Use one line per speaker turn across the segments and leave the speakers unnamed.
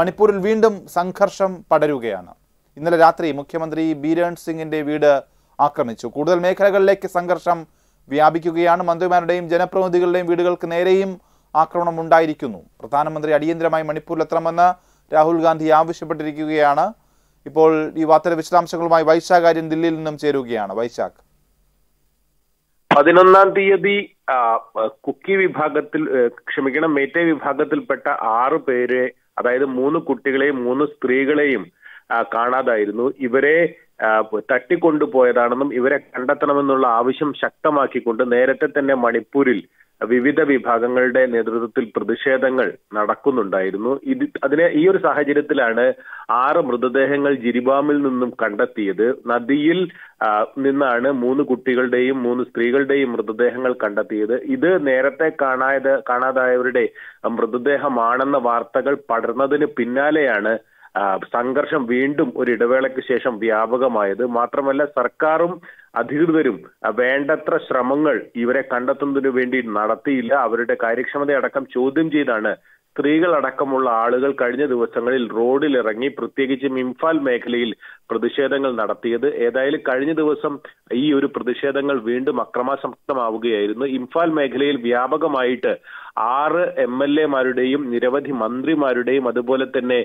മണിപ്പൂരിൽ വീണ്ടും സംഘർഷം പടരുകയാണ്. ഇന്നലെ രാത്രി മുഖ്യമന്ത്രി ബീരൺ സിംഗിന്റെ വീട് ആക്രമിച്ചു. കൂടുതൽ മേഖലകളിലേക്ക് സംഘർഷം വ്യാപിക്കുകയാണ്. മന്ത്രിമാരുടെയും ജനപ്രതിനിധികളുടെയും വീടുകൾക്ക് നേരെയും ആക്രമണം ഉണ്ടായിരിക്കുന്നു. പ്രധാനമന്ത്രി അടിയന്തരമായി മണിപ്പൂരിലെത്തണമെന്ന് രാഹുൽ ഗാന്ധി ആവശ്യപ്പെട്ടിരിക്കുകയാണ്. ഇപ്പോൾ ഈ വാർത്തയുടെ വിശദാംശങ്ങളുമായി വൈശാഖാര്യൻ ദില്ലിയിൽ നിന്നും ചേരുകയാണ്. വൈശാഖ്.
പതിനൊന്നാം തീയതി കുക്കി വിഭാഗത്തിൽ ക്ഷമിക്കണം മേറ്റേ വിഭാഗത്തിൽപ്പെട്ട ആറ് പേരെ അതായത് മൂന്ന് കുട്ടികളെയും മൂന്ന് സ്ത്രീകളെയും കാണാതായിരുന്നു. ഇവരെ തട്ടിക്കൊണ്ടുപോയതാണെന്നും ഇവരെ കണ്ടെത്തണമെന്നുള്ള ആവശ്യം ശക്തമാക്കിക്കൊണ്ട് നേരത്തെ തന്നെ മണിപ്പൂരിൽ വിവിധ വിഭാഗങ്ങളുടെ നേതൃത്വത്തിൽ പ്രതിഷേധങ്ങൾ നടക്കുന്നുണ്ടായിരുന്നു. ഇത് അതിനെ ഈ ഒരു സാഹചര്യത്തിലാണ് ആറ് മൃതദേഹങ്ങൾ ജിരിബാമിൽ നിന്നും കണ്ടെത്തിയത്. നദിയിൽ നിന്നാണ് മൂന്ന് കുട്ടികളുടെയും മൂന്ന് സ്ത്രീകളുടെയും മൃതദേഹങ്ങൾ കണ്ടെത്തിയത്. ഇത് നേരത്തെ കാണാതെ കാണാതായവരുടെ മൃതദേഹമാണെന്ന വാർത്തകൾ പടർന്നതിന് പിന്നാലെയാണ് സംഘർഷം വീണ്ടും ഒരു ഇടവേളയ്ക്ക് ശേഷം വ്യാപകമായത്. മാത്രമല്ല സർക്കാരും അധികൃതരും വേണ്ടത്ര ശ്രമങ്ങൾ ഇവരെ കണ്ടെത്തുന്നതിനു വേണ്ടി നടത്തിയില്ല. അവരുടെ കാര്യക്ഷമതയടക്കം ചോദ്യം ചെയ്താണ് സ്ത്രീകളടക്കമുള്ള ആളുകൾ കഴിഞ്ഞ ദിവസങ്ങളിൽ റോഡിലിറങ്ങി പ്രത്യേകിച്ചും ഇംഫാൽ മേഖലയിൽ പ്രതിഷേധങ്ങൾ നടത്തിയത്. ഏതായാലും കഴിഞ്ഞ ദിവസം ഈ ഒരു പ്രതിഷേധങ്ങൾ വീണ്ടും അക്രമാസക്തമാവുകയായിരുന്നു. ഇംഫാൽ മേഖലയിൽ വ്യാപകമായിട്ട് ആറ് എം എൽ എമാരുടെയും നിരവധി മന്ത്രിമാരുടെയും അതുപോലെ തന്നെ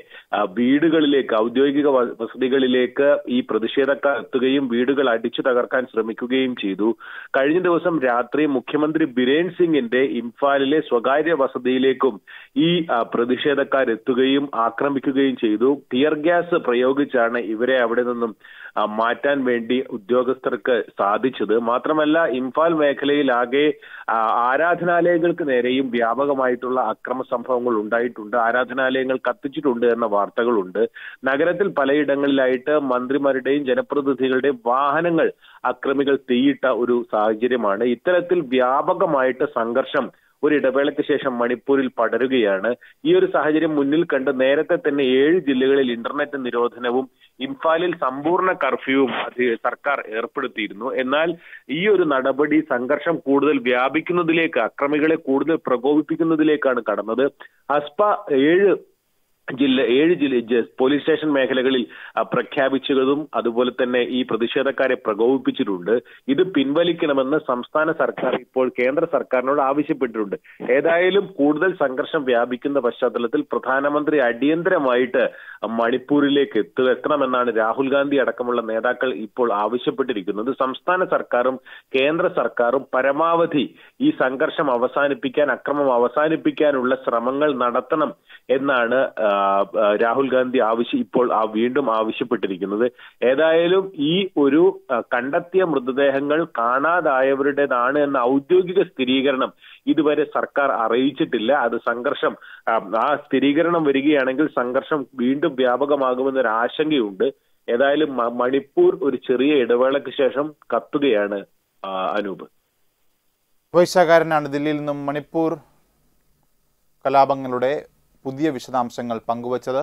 വീടുകളിലേക്ക് ഔദ്യോഗിക വസതികളിലേക്ക് ഈ പ്രതിഷേധക്കാർ എത്തുകയും വീടുകൾ അടിച്ചു തകർക്കാൻ ശ്രമിക്കുകയും ചെയ്തു. കഴിഞ്ഞ ദിവസം രാത്രി മുഖ്യമന്ത്രി ബിരേൻ സിംഗിന്റെ ഇംഫാലിലെ സ്വകാര്യ വസതിയിലേക്കും ഈ പ്രതിഷേധക്കാർ എത്തുകയും ആക്രമിക്കുകയും ചെയ്തു. ടിയർ ഗ്യാസ് പ്രയോഗിച്ചാണ് ഇവരെ അവിടെ നിന്നും മാറ്റാൻ വേണ്ടി ഉദ്യോഗസ്ഥർക്ക് സാധിച്ചത്. മാത്രമല്ല ഇംഫാൽ മേഖലയിൽ ആകെ ആരാധനാലയങ്ങൾക്ക് നേരെയും വ്യാപകമായിട്ടുള്ള അക്രമ സംഭവങ്ങൾ ഉണ്ടായിട്ടുണ്ട്. ആരാധനാലയങ്ങൾ കത്തിച്ചിട്ടുണ്ട് എന്ന വാർത്തകളുണ്ട്. നഗരത്തിൽ പലയിടങ്ങളിലായിട്ട് മന്ത്രിമാരുടെയും ജനപ്രതിനിധികളുടെയും വാഹനങ്ങൾ അക്രമികൾ തീയിട്ട ഒരു സാഹചര്യമാണ്. ഇത്തരത്തിൽ വ്യാപകമായിട്ട് സംഘർഷം ഒരു ഇടവേളയ്ക്ക് ശേഷം മണിപ്പൂരിൽ പടരുകയാണ്. ഈ ഒരു സാഹചര്യം മുന്നിൽ കണ്ട് നേരത്തെ തന്നെ ഏഴ് ജില്ലകളിൽ ഇന്റർനെറ്റ് നിരോധനവും ഇംഫാലിൽ സമ്പൂർണ കർഫ്യൂവും സർക്കാർ ഏർപ്പെടുത്തിയിരുന്നു. എന്നാൽ ഈ ഒരു നടപടി സംഘർഷം കൂടുതൽ വ്യാപിക്കുന്നതിലേക്ക് അക്രമികളെ കൂടുതൽ പ്രകോപിപ്പിക്കുന്നതിലേക്കാണ് കടന്നത്. അസ്പ ഏഴ് ജില്ല ഏഴ് ജില്ല പോലീസ് സ്റ്റേഷൻ മേഖലകളിൽ പ്രഖ്യാപിച്ചതും അതുപോലെ തന്നെ ഈ പ്രതിഷേധക്കാരെ പ്രകോപിപ്പിച്ചിട്ടുണ്ട്. ഇത് പിൻവലിക്കണമെന്ന് സംസ്ഥാന സർക്കാർ ഇപ്പോൾ കേന്ദ്ര സർക്കാരിനോട് ആവശ്യപ്പെട്ടിട്ടുണ്ട്. ഏതായാലും കൂടുതൽ സംഘർഷം വ്യാപിക്കുന്ന പശ്ചാത്തലത്തിൽ പ്രധാനമന്ത്രി അടിയന്തരമായിട്ട് മണിപ്പൂരിലേക്ക് എത്തു എത്തണമെന്നാണ് രാഹുൽ ഗാന്ധി അടക്കമുള്ള നേതാക്കൾ ഇപ്പോൾ ആവശ്യപ്പെട്ടിരിക്കുന്നത്. സംസ്ഥാന സർക്കാരും കേന്ദ്ര സർക്കാരും പരമാവധി ഈ സംഘർഷം അവസാനിപ്പിക്കാൻ അക്രമം അവസാനിപ്പിക്കാനുള്ള ശ്രമങ്ങൾ നടത്തണം എന്നാണ് രാഹുൽ ഗാന്ധി ആവശ്യം ഇപ്പോൾ വീണ്ടും ആവശ്യപ്പെട്ടിരിക്കുന്നത്. ഏതായാലും ഈ ഒരു കണ്ടെത്തിയ മൃതദേഹങ്ങൾ കാണാതായവരുടേതാണ് എന്ന ഔദ്യോഗിക സ്ഥിരീകരണം ഇതുവരെ സർക്കാർ അറിയിച്ചിട്ടില്ല. അത് സംഘർഷം ആ സ്ഥിരീകരണം വരികയാണെങ്കിൽ സംഘർഷം വീണ്ടും വ്യാപകമാകുമെന്നൊരു ആശങ്കയുണ്ട് ഏതായാലും മണിപ്പൂർ ഒരു ചെറിയ ഇടവേളയ്ക്ക് ശേഷം കത്തുകയാണ് അനൂപ്.
വൈശാഖാരനാണ് ദില്ലിയിൽ നിന്നും മണിപ്പൂർ കലാപങ്ങളുടെ പുതിയ വിശദാംശങ്ങൾ പങ്കുവച്ചത്